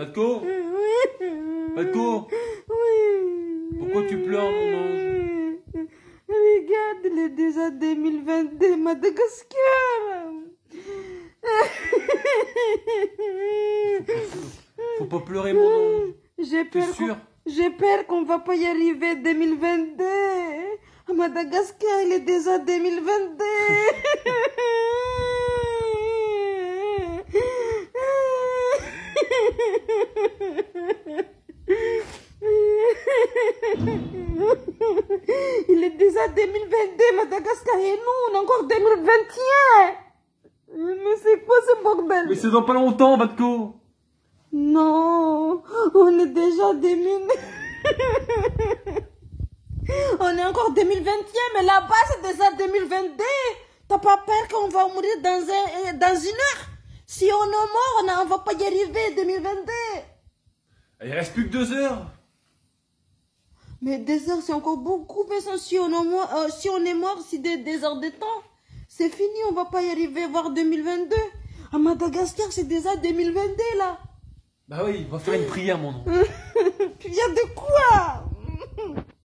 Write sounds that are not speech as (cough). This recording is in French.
Pas de cours (laughs) Pas de cours Oui. Pourquoi tu pleures, mon ange Regarde, il est déjà 2022, Madagascar (laughs) Faut pas pleurer, mon ange. J'ai peur. sûr J'ai peur qu'on va pas y arriver 2022. Madagascar, il est déjà 2022. (laughs) (laughs) Il est déjà 2022, Madagascar, et nous, on est encore 2021. Mais c'est quoi ce bordel? Mais c'est dans pas longtemps, Vatko. Non, on est déjà 2000. (laughs) on est encore 2021, mais là-bas c'est déjà 2022. T'as pas peur qu'on va mourir dans, un, dans une heure? Si on est mort, on ne va pas y arriver 2022. Il reste plus que deux heures. Mais des heures, c'est encore beaucoup. Mais si on est mort, euh, si on est mort, c'est des, des heures de temps. C'est fini, on va pas y arriver voir 2022. À Madagascar, c'est déjà 2022 là. Bah oui, on va faire une prière, mon nom. (laughs) Viens de quoi